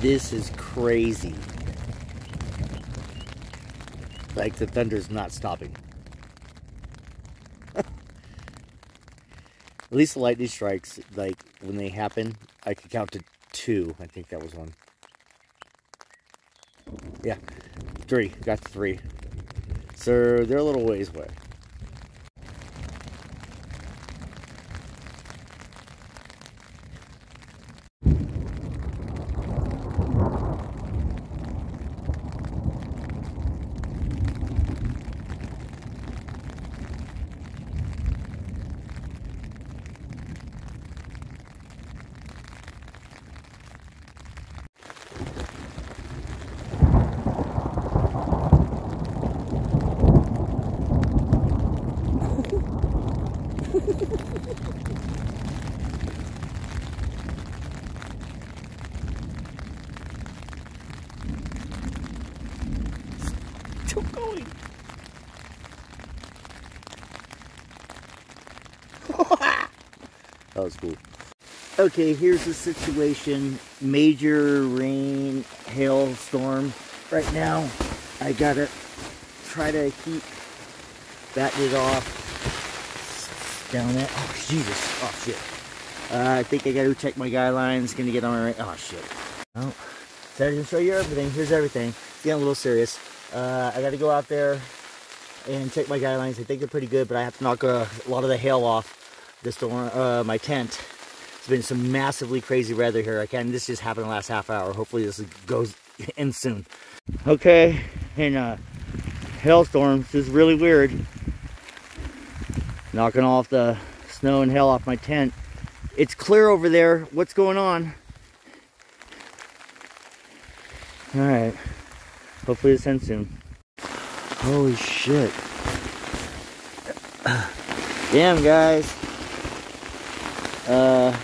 This is crazy. Like the thunder's not stopping. At least the lightning strikes, like when they happen, I could count to two. I think that was one. Yeah, three. Got three. So they're a little ways away. Still going. that was cool. Okay, here's the situation. Major rain, hail, storm. Right now, I gotta try to keep batting off. Down there. Oh, Jesus. Oh, shit. Uh, I think I gotta check my guy lines. Gonna get on my right. Oh, shit. Oh, so I can show you everything. Here's everything. It's getting a little serious. Uh, I gotta go out there and check my guy lines. I think they're pretty good, but I have to knock a, a lot of the hail off this door, uh, my tent. It's been some massively crazy weather here. I can this just happened the last half hour. Hopefully this goes in soon. Okay, and uh hailstorms is really weird. Knocking off the snow and hail off my tent. It's clear over there. What's going on? Alright. Hopefully this ends soon. Holy shit. Damn guys. Uh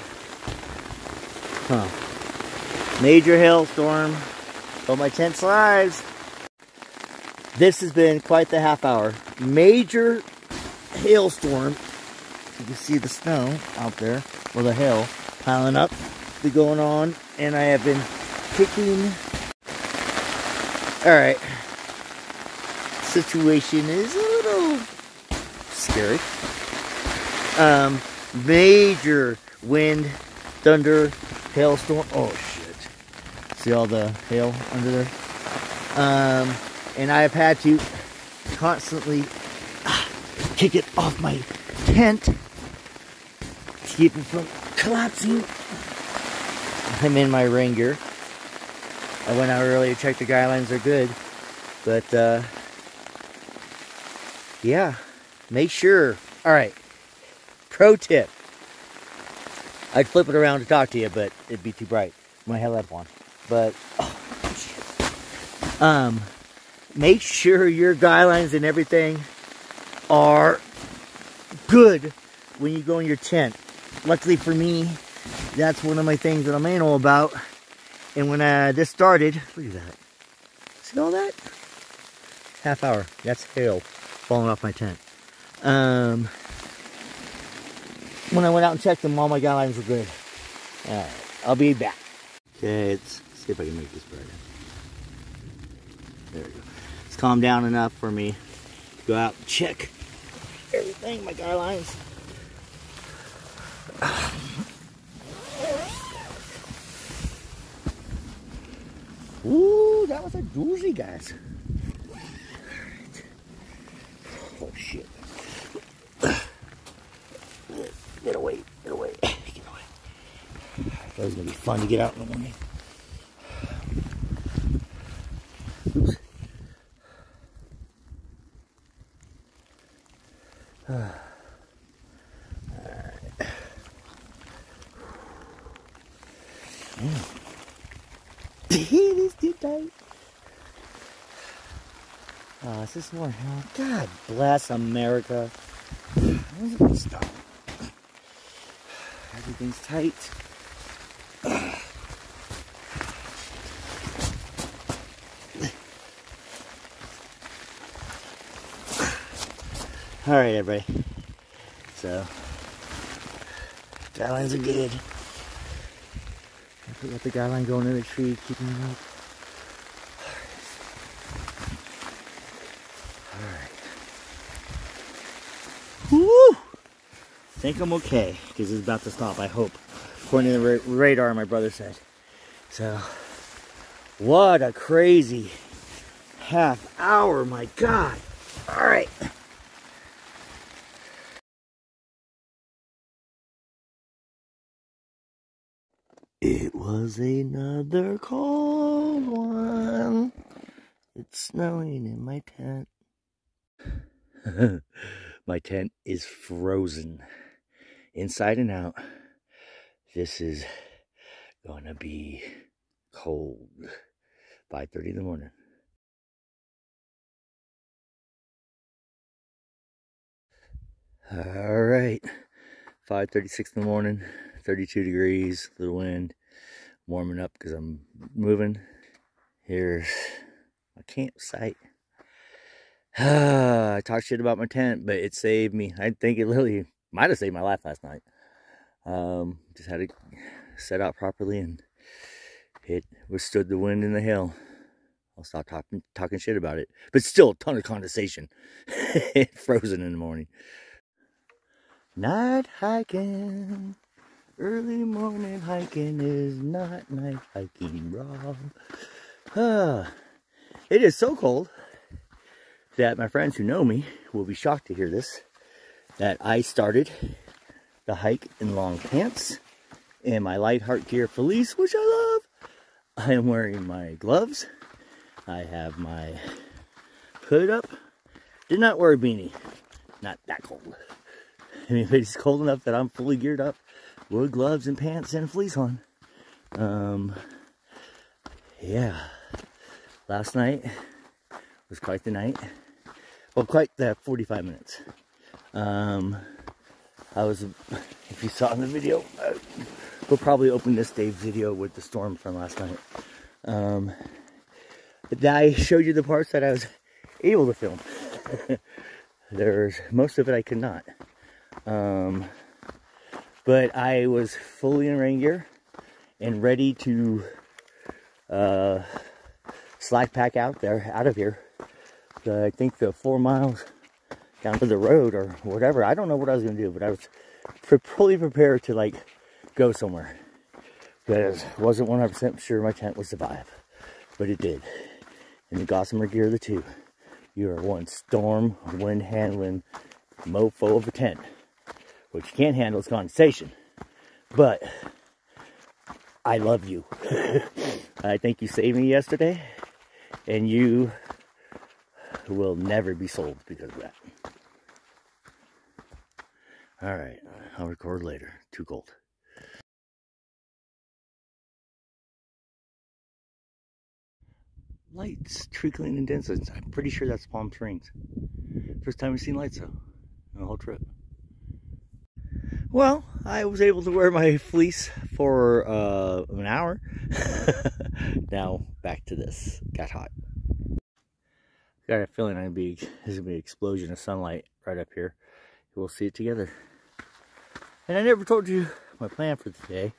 huh. Major hailstorm. But my tent slides. This has been quite the half hour. Major hailstorm. You can see the snow out there, or the hail piling up, be going on, and I have been picking. All right, situation is a little scary. Um, major wind, thunder, hailstorm. Oh shit! See all the hail under there. Um, and I have had to constantly kick it off my tent to keep it from collapsing. I'm in my rain gear. I went out early to check the guy lines are good, but uh, yeah, make sure. All right, pro tip. I'd flip it around to talk to you, but it'd be too bright. My headlamp on, but oh, um, make sure your guy lines and everything are good when you go in your tent. Luckily for me, that's one of my things that I'm anal about. And when uh, this started, look at that. See all that? Half hour. That's hail falling off my tent. Um, when I went out and checked them, all my guy lines were good. Alright, I'll be back. Okay, let's see if I can make this brighter. There we go. It's calmed down enough for me to go out and check everything, my guy lines. Ooh, that was a doozy, guys. Alright. Oh, shit. Get away, get away, get away. That was gonna be fun to get out in the morning. Oops. it is too tight. Oh, is this more hell? God bless America. It stop? Everything's tight. All right, everybody. So, guidelines are good. We got the guy line going in the tree, keeping him up. Alright. Woo! Think I'm okay, because it's about to stop, I hope. According to the ra radar, my brother said. So, what a crazy half hour, my God. Alright. It was another cold one. It's snowing in my tent. my tent is frozen inside and out. This is gonna be cold. 5.30 in the morning. All right, 5.36 in the morning, 32 degrees, little wind, warming up because I'm moving. Here's my campsite. I talked shit about my tent, but it saved me. I think it literally might have saved my life last night. Um, just had to set out properly and it withstood the wind and the hail. I'll stop talking talking shit about it. But still a ton of condensation. Frozen in the morning. Night hiking. Early morning hiking is not night hiking, Rob. Ah, it is so cold that my friends who know me will be shocked to hear this. That I started the hike in long pants and my light heart gear fleece, which I love. I am wearing my gloves. I have my hood up. Did not wear a beanie. Not that cold. I mean, it's cold enough that I'm fully geared up with gloves and pants and fleece on. Um, yeah. Last night was quite the night. Well, quite the 45 minutes. Um, I was, if you saw in the video, uh, we'll probably open this day video with the storm from last night. Um, I showed you the parts that I was able to film. There's most of it I could not. Um, but I was fully in rain gear and ready to uh, slack pack out there, out of here. The, I think the four miles down to the road or whatever. I don't know what I was going to do, but I was fully prepared to like go somewhere. Because wasn't 100% sure my tent would survive, but it did. And the Gossamer gear, of the two. You are one storm wind handling mofo of a tent. which you can't handle is condensation. But I love you. I think you saved me yesterday. And you will never be sold because of that. Alright, I'll record later. Too cold. Lights trickling in density. I'm pretty sure that's Palm Springs. First time I've seen lights though. In the whole trip. Well, I was able to wear my fleece for uh, an hour. now back to this. Got hot. Got a feeling I'd be there's gonna be an explosion of sunlight right up here. We'll see it together. And I never told you my plan for today.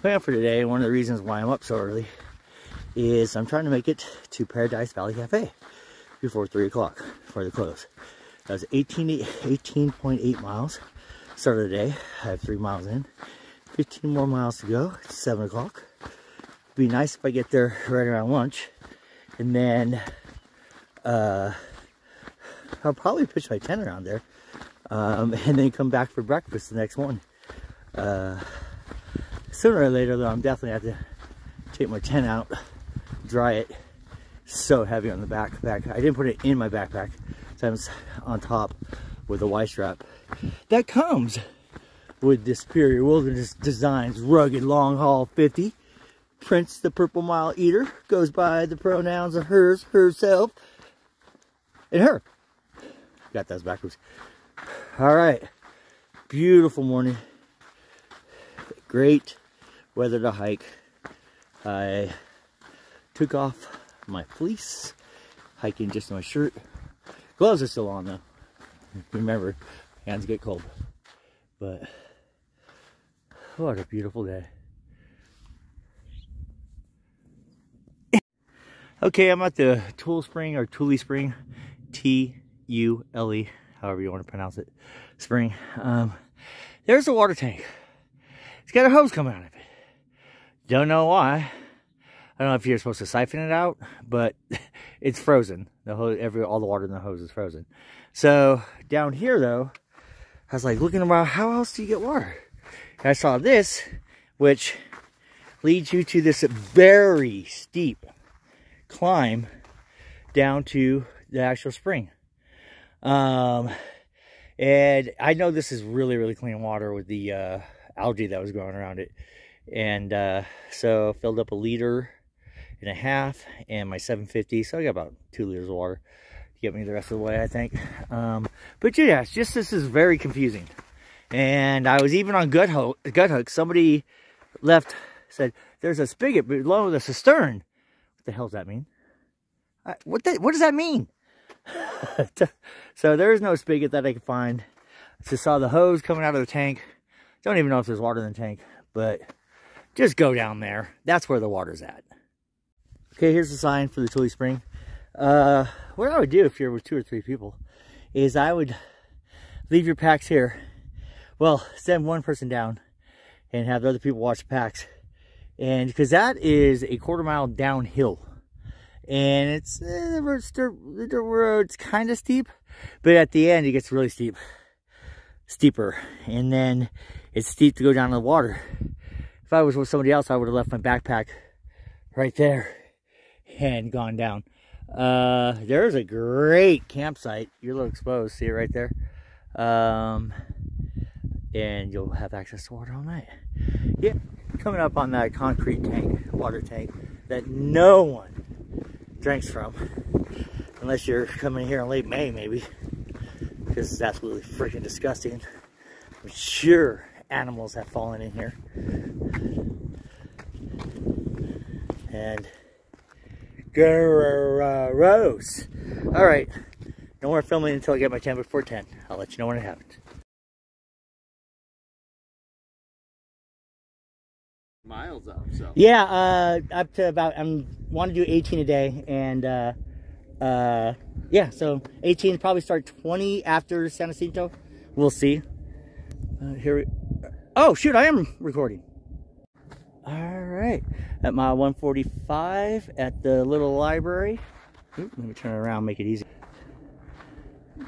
Plan for today, one of the reasons why I'm up so early, is I'm trying to make it to Paradise Valley Cafe before 3 o'clock, before they close. That was 18.8 18 miles start of the day. I have three miles in. 15 more miles to go. It's 7 o'clock. Be nice if I get there right around lunch. And then uh, I'll probably pitch my tent around there. Um, and then come back for breakfast the next morning. Uh, sooner or later, though, I'm definitely have to take my tent out, dry it. So heavy on the backpack. I didn't put it in my backpack. So I'm on top with a Y strap that comes with the Superior Wilderness Designs rugged long haul 50. Prince the Purple Mile Eater goes by the pronouns of hers, herself, and her. Got those backwards. All right. Beautiful morning. Great weather to hike. I took off my fleece, hiking just my shirt. Gloves are still on though. Remember, hands get cold. But what a beautiful day. Okay, I'm at the Tool Spring or Tule Spring, T-U-L-E however you want to pronounce it, spring. Um, there's a water tank. It's got a hose coming out of it. Don't know why. I don't know if you're supposed to siphon it out, but it's frozen. The hose, every all the water in the hose is frozen. So down here though, I was like looking around, how else do you get water? And I saw this, which leads you to this very steep climb down to the actual spring. Um, and I know this is really, really clean water with the uh, algae that was growing around it. And uh, so filled up a liter and a half and my 750. So I got about two liters of water to get me the rest of the way, I think. Um, but yeah, it's just this is very confusing. And I was even on Guthook. Gut Hook. Somebody left said there's a spigot below the cistern. What the hell does that mean? I, what the, what does that mean? so there is no spigot that I can find. Just saw the hose coming out of the tank. Don't even know if there's water in the tank, but just go down there. That's where the water's at. Okay, here's the sign for the Tule Spring. Uh, what I would do if you're with two or three people is I would leave your packs here. Well, send one person down and have the other people watch the packs. And because that is a quarter mile downhill. And it's, eh, the, the road's kind of steep, but at the end it gets really steep, steeper. And then it's steep to go down to the water. If I was with somebody else, I would have left my backpack right there and gone down. Uh, there's a great campsite. You're a little exposed. See it right there? Um, and you'll have access to water all night. Yeah, coming up on that concrete tank, water tank, that no one drinks from. Unless you're coming here in late May, maybe. Because it's absolutely freaking disgusting. I'm sure animals have fallen in here. And gross. All right. No more filming until I get my 10 before 10. I'll let you know when it happens. Miles up, so. Yeah, uh, up to about, I'm want to do 18 a day. And, uh, uh, yeah, so 18, probably start 20 after San Jacinto. We'll see. Uh, here we, oh, shoot, I am recording. All right, at mile 145 at the little library. Let me turn around, make it easy.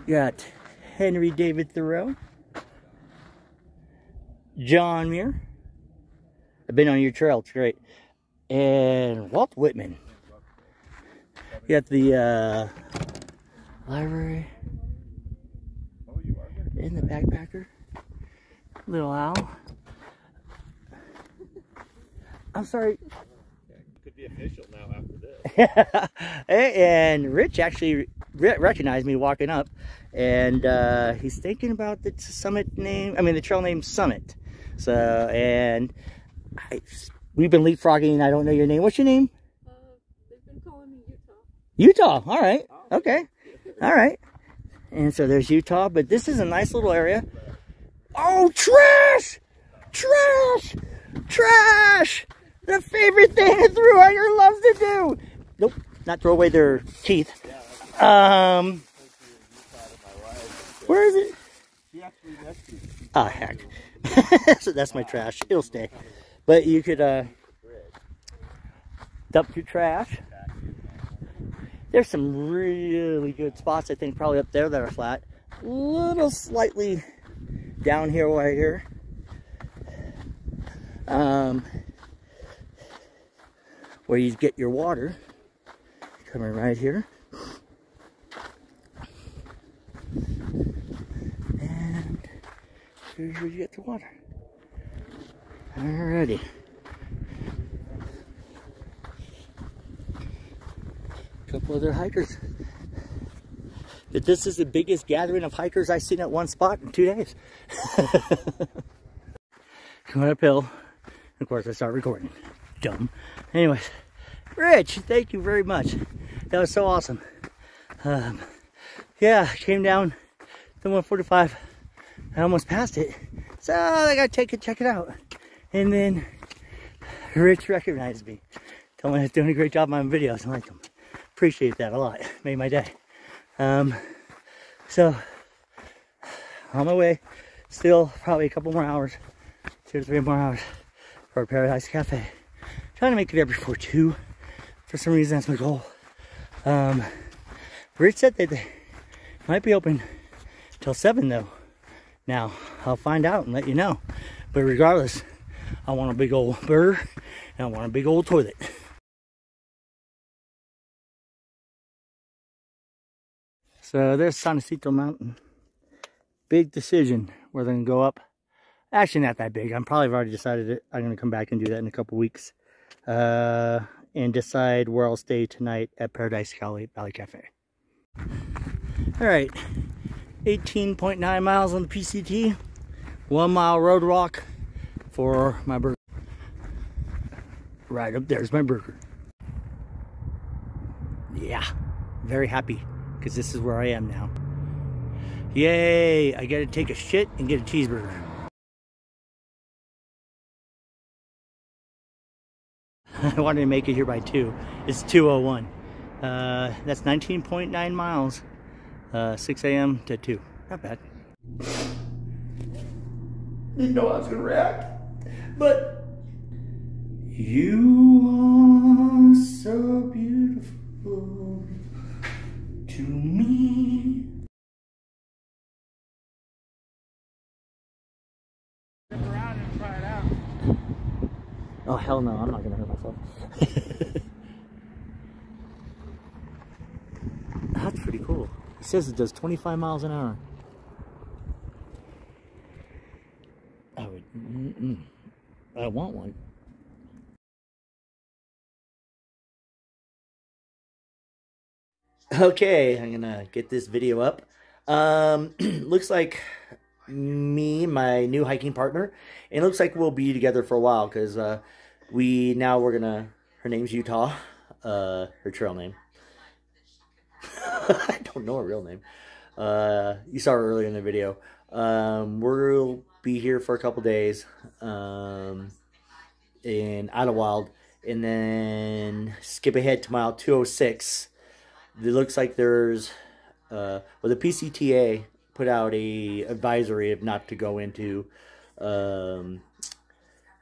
Got Henry David Thoreau, John Muir. I've been on your trail, it's great. And Walt Whitman. You got the uh, library in the backpacker. Little owl. I'm sorry. Could be official now after this. and Rich actually re recognized me walking up, and uh, he's thinking about the summit name. I mean, the trail name Summit. So, and I, we've been leapfrogging. I don't know your name. What's your name? Uh, they've been calling me Utah. Utah. All right. Okay. All right. And so there's Utah, but this is a nice little area. Oh, trash! Trash! Trash! The favorite thing a through hiker loves to do. Nope, not throw away their teeth. Um, where is it? Ah, heck. so that's my trash. It'll stay. But you could uh, dump your trash. There's some really good spots, I think, probably up there that are flat. A little slightly down here right here. Um, where you get your water coming right here. And here's where you get the water. Alrighty. A couple other hikers. But this is the biggest gathering of hikers I've seen at one spot in two days. Coming uphill. Of course, I start recording. Dumb. Anyways, Rich, thank you very much. That was so awesome. Um, yeah, came down to 145. I almost passed it. So I gotta take it, check it out. And then Rich recognized me. Told me I was doing a great job on my videos. I'm them. Appreciate that a lot. Made my day. Um, so, on my way. Still probably a couple more hours. Two to three more hours for Paradise Cafe. Trying to make it there before two. For some reason, that's my goal. Um, Rich said that they might be open till seven though. Now, I'll find out and let you know. But regardless, I want a big old burger and I want a big old toilet. So there's San Jacinto Mountain. Big decision whether I'm going to go up. Actually, not that big. I'm probably already decided it. I'm going to come back and do that in a couple weeks. Uh, and decide where I'll stay tonight at Paradise Valley, Valley Cafe. All right, 18.9 miles on the PCT, one mile road walk for my burger. Right up there's my burger. Yeah, very happy because this is where I am now. Yay, I gotta take a shit and get a cheeseburger. I wanted to make it here by 2. It's 2.01. Uh, that's 19.9 miles. Uh, 6 a.m. to 2. Not bad. Didn't know I was to react. But you are so beautiful to me. Oh, hell no, I'm not gonna hurt myself. That's pretty cool. It says it does 25 miles an hour. I would, mm -mm. I want one. Okay, I'm gonna get this video up. Um, looks like me, my new hiking partner, and it looks like we'll be together for a while because uh, we now we're gonna. Her name's Utah. Uh, her trail name. I don't know her real name. Uh, you saw her earlier in the video. Um, we'll be here for a couple days um, in Idyllwild, and then skip ahead to mile 206. It looks like there's uh, well the PCTA put out a advisory of not to go into um,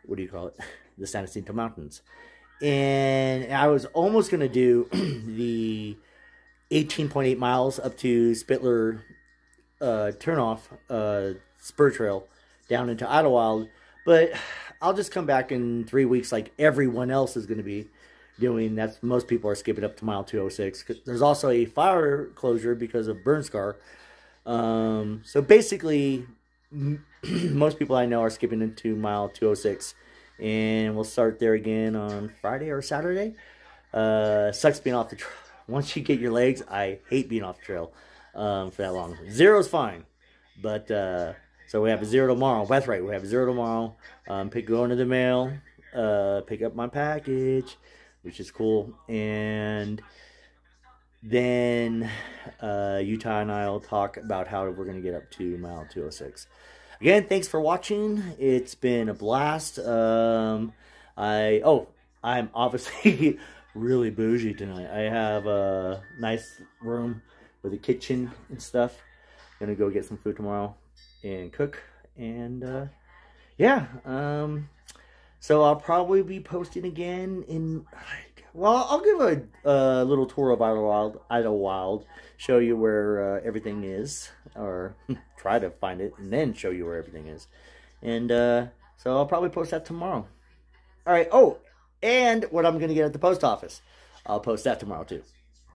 what do you call it the San Jacinto Mountains and I was almost going to do the 18.8 miles up to Spitler uh, turnoff uh, spur trail down into Idyllwild but I'll just come back in three weeks like everyone else is going to be doing. That's most people are skipping up to mile 206 there's also a fire closure because of burn scar. Um, so basically, most people I know are skipping into mile 206, and we'll start there again on Friday or Saturday. Uh, sucks being off the trail. Once you get your legs, I hate being off the trail um, for that long. Zero's fine, but uh, so we have a zero tomorrow. That's right, we have a zero tomorrow. Um, pick going to the mail, uh, pick up my package, which is cool, and then uh, Utah and I will talk about how we're going to get up to mile 206. Again, thanks for watching. It's been a blast. Um, I oh, I'm obviously really bougie tonight. I have a nice room with a kitchen and stuff. Gonna go get some food tomorrow and cook. And uh, yeah, um, so I'll probably be posting again in well, I'll give a, a little tour of Idyllwild, Idyllwild, show you where uh, everything is, or try to find it, and then show you where everything is. And uh, so I'll probably post that tomorrow. All right. Oh, and what I'm going to get at the post office. I'll post that tomorrow too.